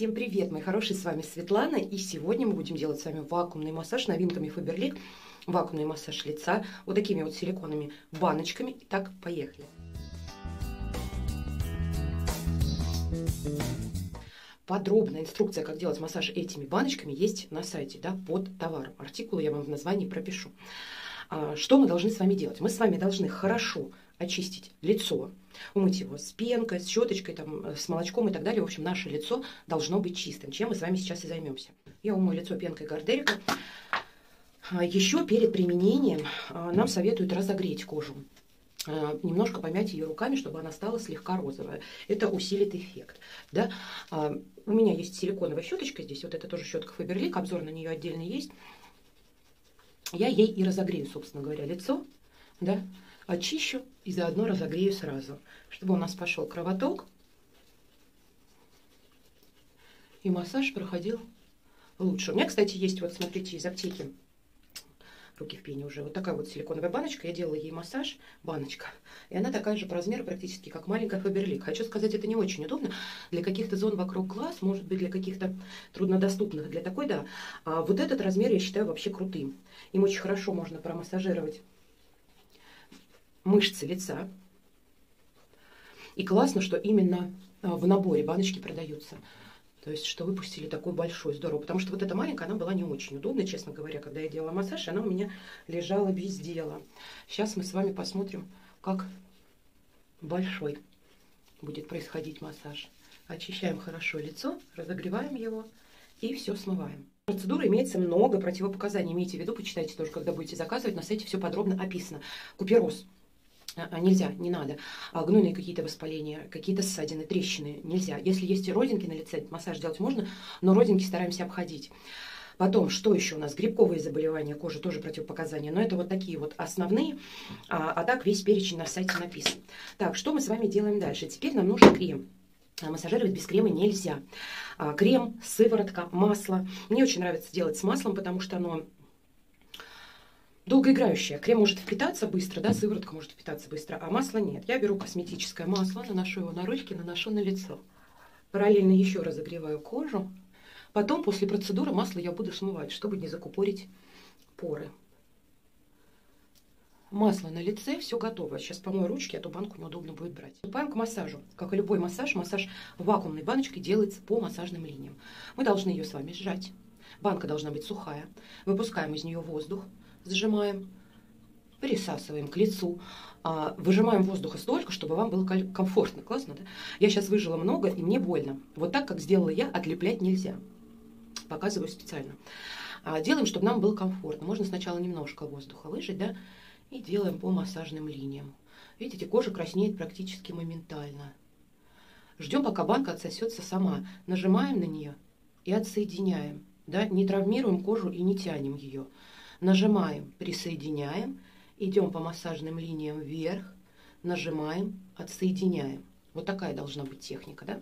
Всем привет, мои хорошие, с вами Светлана, и сегодня мы будем делать с вами вакуумный массаж новинками Фаберлик, вакуумный массаж лица, вот такими вот силиконовыми баночками. Итак, поехали. Подробная инструкция, как делать массаж этими баночками, есть на сайте, да, под товаром. Артикулы я вам в названии пропишу. А, что мы должны с вами делать? Мы с вами должны хорошо очистить лицо, умыть его с пенкой, с щеточкой, там, с молочком и так далее. В общем, наше лицо должно быть чистым, чем мы с вами сейчас и займемся. Я умою лицо пенкой Гардерика. А, Еще перед применением а, нам советуют разогреть кожу немножко помять ее руками, чтобы она стала слегка розовая. Это усилит эффект. Да? У меня есть силиконовая щеточка здесь, вот это тоже щетка Фаберлик, обзор на нее отдельно есть я ей и разогрею, собственно говоря, лицо, да, очищу и заодно разогрею сразу, чтобы у нас пошел кровоток и массаж проходил лучше. У меня, кстати, есть, вот смотрите, из аптеки руки в пене уже. Вот такая вот силиконовая баночка. Я делала ей массаж, баночка. И она такая же по размеру практически, как маленькая Фаберлик. Хочу сказать, это не очень удобно. Для каких-то зон вокруг глаз, может быть, для каких-то труднодоступных. Для такой, да. А вот этот размер я считаю вообще крутым. Им очень хорошо можно промассажировать мышцы лица. И классно, что именно а, в наборе баночки продаются. То есть, что выпустили такой большой, здорово. Потому что вот эта маленькая, она была не очень удобна, честно говоря, когда я делала массаж, она у меня лежала без дела. Сейчас мы с вами посмотрим, как большой будет происходить массаж. Очищаем хорошо лицо, разогреваем его и все смываем. Процедура имеется много противопоказаний. Имейте в виду, почитайте тоже, когда будете заказывать. На сайте все подробно описано. Купероз нельзя, не надо. А гнойные какие-то воспаления, какие-то ссадины, трещины нельзя. Если есть и родинки на лице, массаж делать можно, но родинки стараемся обходить. Потом, что еще у нас? Грибковые заболевания кожи, тоже противопоказания. Но это вот такие вот основные. А, а так весь перечень на сайте написан. Так, что мы с вами делаем дальше? Теперь нам нужен крем. Массажировать без крема нельзя. Крем, сыворотка, масло. Мне очень нравится делать с маслом, потому что оно долгоиграющая. Крем может впитаться быстро, да, сыворотка может впитаться быстро, а масло нет. Я беру косметическое масло, наношу его на ручки, наношу на лицо. Параллельно еще разогреваю кожу. Потом, после процедуры, масло я буду смывать, чтобы не закупорить поры. Масло на лице, все готово. Сейчас помою ручки, а то банку неудобно будет брать. Приступаем к массажу. Как и любой массаж, массаж вакуумной баночкой делается по массажным линиям. Мы должны ее с вами сжать. Банка должна быть сухая. Выпускаем из нее воздух сжимаем, присасываем к лицу, а, выжимаем воздуха столько, чтобы вам было комфортно. Классно, да? Я сейчас выжила много, и мне больно. Вот так, как сделала я, отлеплять нельзя. Показываю специально. А, делаем, чтобы нам было комфортно. Можно сначала немножко воздуха выжать, да, и делаем по массажным линиям. Видите, кожа краснеет практически моментально. Ждем, пока банка отсосется сама. Нажимаем на нее и отсоединяем. Да? Не травмируем кожу и не тянем ее. Нажимаем, присоединяем, идем по массажным линиям вверх, нажимаем, отсоединяем. Вот такая должна быть техника, да?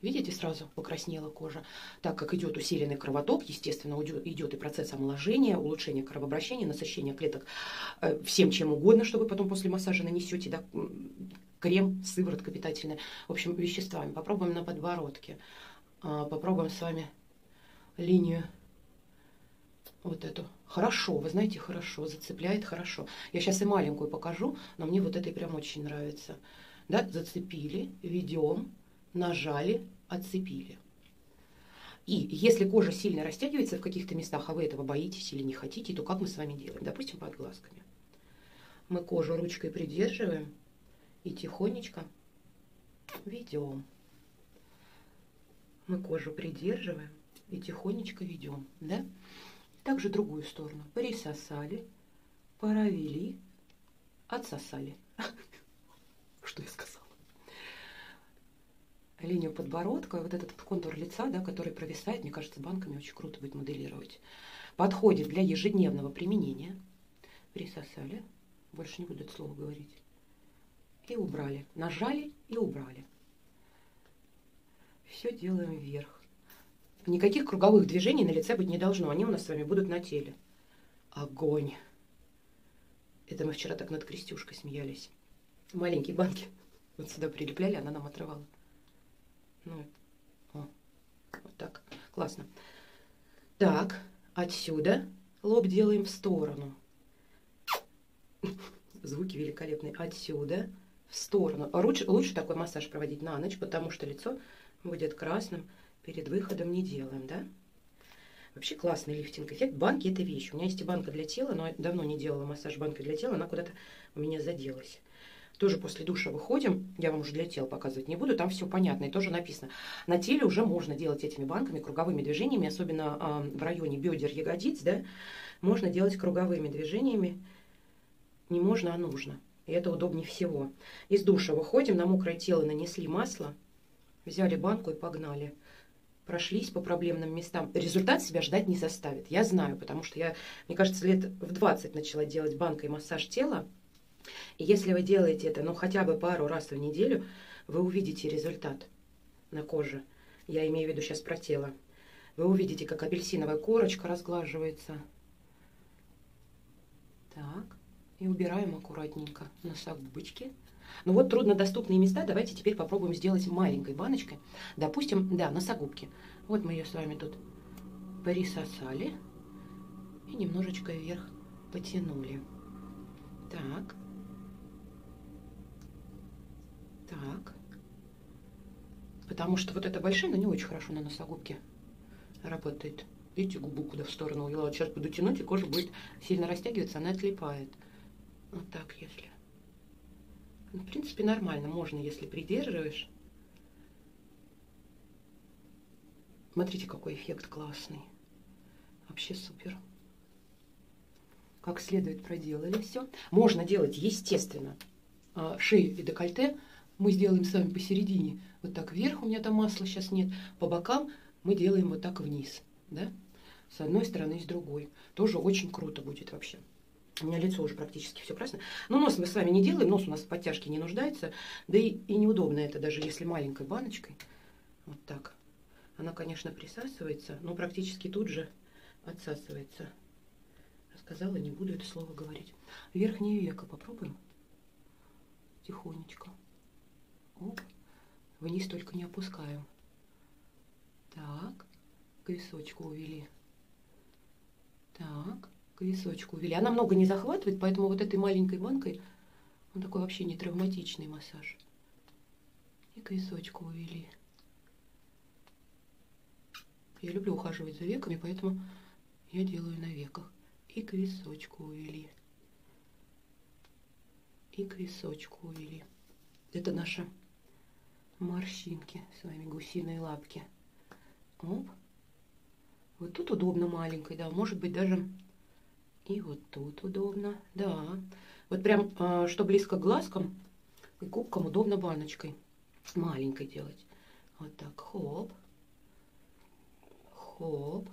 Видите, сразу покраснела кожа. Так как идет усиленный кровоток, естественно, идет и процесс омоложения, улучшение кровообращения, насыщение клеток э, всем чем угодно, что вы потом после массажа нанесете, да, крем, сыворотка питательная, в общем, веществами. Попробуем на подбородке. А, попробуем с вами линию вот эту. Хорошо, вы знаете, хорошо, зацепляет хорошо. Я сейчас и маленькую покажу, но мне вот это прям очень нравится. Да, зацепили, ведем, нажали, отцепили. И если кожа сильно растягивается в каких-то местах, а вы этого боитесь или не хотите, то как мы с вами делаем? Допустим, под глазками. Мы кожу ручкой придерживаем и тихонечко ведем. Мы кожу придерживаем и тихонечко ведем, да? Также другую сторону. Присосали, провели, отсосали. Что я сказала? Линию подбородка, вот этот контур лица, да, который провисает, мне кажется, банками очень круто будет моделировать. Подходит для ежедневного применения. Присосали. Больше не буду это слово говорить. И убрали. Нажали и убрали. Все делаем вверх. Никаких круговых движений на лице быть не должно. Они у нас с вами будут на теле. Огонь. Это мы вчера так над крестюшкой смеялись. Маленькие банки вот сюда прилепляли, она нам отрывала. Ну, о. Классно. Так, отсюда лоб делаем в сторону. Звуки великолепные. Отсюда в сторону. Лучше, лучше такой массаж проводить на ночь, потому что лицо будет красным. Перед выходом не делаем, да? Вообще классный лифтинг-эффект. Банки – это вещь. У меня есть и банка для тела, но давно не делала массаж банкой для тела. Она куда-то у меня заделась. Тоже после душа выходим, я вам уже для тела показывать не буду, там все понятно и тоже написано. На теле уже можно делать этими банками, круговыми движениями, особенно э, в районе бедер, ягодиц, да, можно делать круговыми движениями. Не можно, а нужно. И это удобнее всего. Из душа выходим, на мокрое тело нанесли масло, взяли банку и погнали. Прошлись по проблемным местам. Результат себя ждать не заставит. Я знаю, потому что я, мне кажется, лет в 20 начала делать банкой массаж тела. И если вы делаете это, ну, хотя бы пару раз в неделю, вы увидите результат на коже. Я имею в виду сейчас про тело. Вы увидите, как апельсиновая корочка разглаживается. Так. И убираем аккуратненько носогубочки. Ну вот труднодоступные места давайте теперь попробуем сделать маленькой баночкой. Допустим, да, носогубки. Вот мы ее с вами тут присосали и немножечко вверх потянули. Так. Так. Потому что вот эта большая, но не очень хорошо на носогубке работает. Видите, губу куда в сторону увела. Сейчас буду тянуть, и кожа будет сильно растягиваться, она отлипает. Вот так, если. Ну, в принципе, нормально. Можно, если придерживаешь. Смотрите, какой эффект классный. Вообще супер. Как следует проделали все. Можно делать, естественно, а, шею и декольте мы сделаем с вами посередине. Вот так вверх, у меня там масла сейчас нет. По бокам мы делаем вот так вниз. Да? С одной стороны и с другой. Тоже очень круто будет вообще. У меня лицо уже практически все красное. Но нос мы с вами не делаем, нос у нас в подтяжке не нуждается. Да и, и неудобно это, даже если маленькой баночкой. Вот так. Она, конечно, присасывается, но практически тут же отсасывается. Сказала, не буду это слово говорить. Верхнее веко попробуем. Тихонечко. Оп. Вниз только не опускаем. Так. К височку увели. К височку увели. Она много не захватывает, поэтому вот этой маленькой банкой он такой вообще не травматичный массаж. И к височку увели. Я люблю ухаживать за веками, поэтому я делаю на веках. И к височку увели. И к височку увели. Это наша морщинки с вами гусиные лапки. Оп. Вот тут удобно маленькой, да, может быть даже и вот тут удобно, да. Вот прям, а, что близко к глазкам и губкам, удобно баночкой маленькой делать. Вот так, хоп, хоп,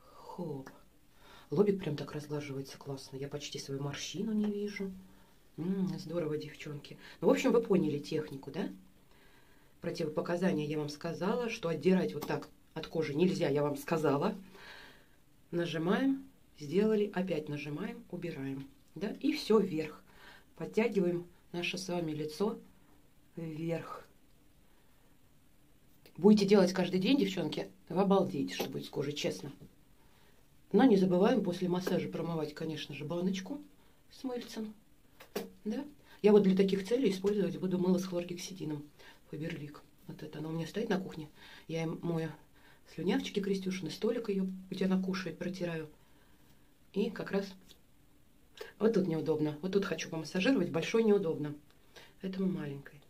хоп. Лобик прям так разглаживается классно. Я почти свою морщину не вижу. М -м, здорово, девчонки. Ну, в общем, вы поняли технику, да? Противопоказания я вам сказала, что отдирать вот так от кожи нельзя, я вам сказала. Нажимаем, сделали, опять нажимаем, убираем. Да? И все вверх. Подтягиваем наше с вами лицо вверх. Будете делать каждый день, девчонки, вы обалдеете, что будет с кожей, честно. Но не забываем после массажа промывать, конечно же, баночку с мыльцем. Да? Я вот для таких целей использовать буду мыло с хлоргексидином. Фаберлик. Вот это оно у меня стоит на кухне. Я им мою слюнявчики Крестюшины, столик ее, где она кушает, протираю. И как раз вот тут неудобно. Вот тут хочу помассажировать, большой неудобно. Поэтому маленькой.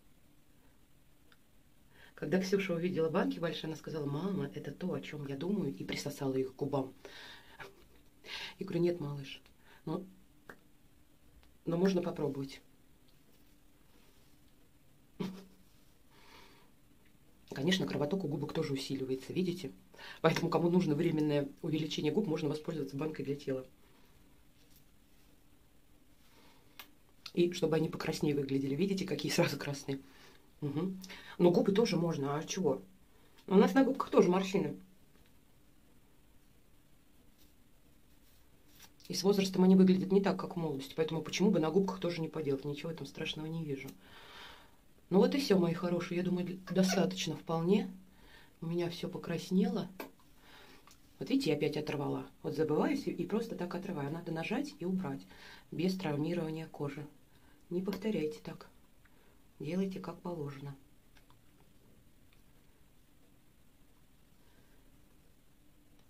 Когда Ксюша увидела банки большие, она сказала, мама, это то, о чем я думаю, и присосала их к губам. Я говорю, нет, малыш, но, но можно попробовать. Конечно, кровоток у губок тоже усиливается, видите? Поэтому, кому нужно временное увеличение губ, можно воспользоваться банкой для тела. И чтобы они покраснее выглядели. Видите, какие сразу красные? Угу. Но губы тоже можно. А чего? У нас на губках тоже морщины. И с возрастом они выглядят не так, как в молодости. Поэтому почему бы на губках тоже не поделать? Ничего в этом страшного не вижу. Ну вот и все, мои хорошие. Я думаю, достаточно вполне. У меня все покраснело. Вот видите, я опять оторвала. Вот забываюсь и просто так отрываю. Надо нажать и убрать, без травмирования кожи. Не повторяйте так. Делайте как положено.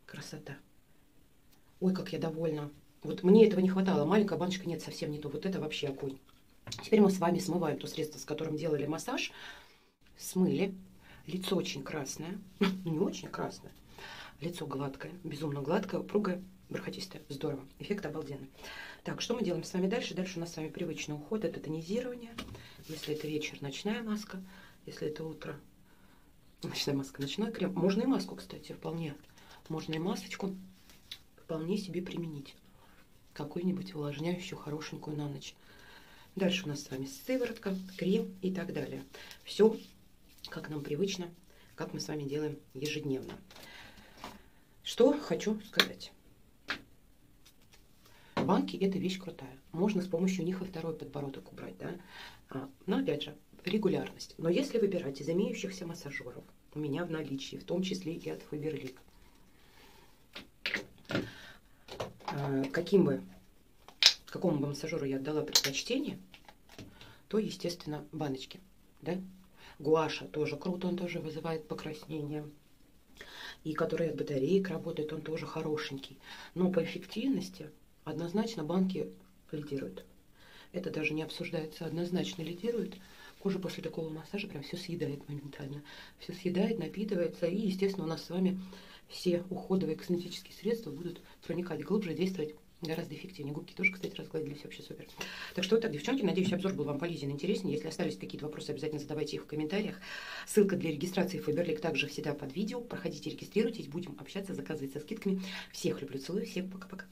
Красота. Ой, как я довольна. Вот мне этого не хватало. Маленькая баночка нет, совсем не то. Вот это вообще огонь. Теперь мы с вами смываем то средство, с которым делали массаж. Смыли. Лицо очень красное. Ну, не очень красное. Лицо гладкое, безумно гладкое, упругое, бархатистое. Здорово. Эффект обалденный. Так, что мы делаем с вами дальше? Дальше у нас с вами привычный уход. Это тонизирование. Если это вечер, ночная маска. Если это утро, ночная маска, ночной крем. Можно и маску, кстати, вполне. Можно и масочку вполне себе применить. Какую-нибудь увлажняющую, хорошенькую на ночь. Дальше у нас с вами сыворотка, крем и так далее. Все, как нам привычно, как мы с вами делаем ежедневно. Что хочу сказать. Банки это вещь крутая. Можно с помощью них и второй подбородок убрать, да. А, но опять же, регулярность. Но если выбирать из имеющихся массажеров, у меня в наличии, в том числе и от Фаберлик, каким бы, какому бы массажеру я отдала предпочтение, то, естественно, баночки, да. Гуаша тоже круто, он тоже вызывает покраснение и который от батареек работает, он тоже хорошенький. Но по эффективности однозначно банки лидируют. Это даже не обсуждается, однозначно лидирует. Кожа после такого массажа прям все съедает моментально. Все съедает, напитывается. И, естественно, у нас с вами все уходовые косметические средства будут проникать глубже, действовать гораздо эффективнее. Губки тоже, кстати, разгладились вообще супер. Так что вот так, девчонки, надеюсь, обзор был вам полезен интересен. Если остались какие-то вопросы, обязательно задавайте их в комментариях. Ссылка для регистрации в Фаберлик также всегда под видео. Проходите, регистрируйтесь, будем общаться, заказывать со скидками. Всех люблю, целую, всем пока-пока.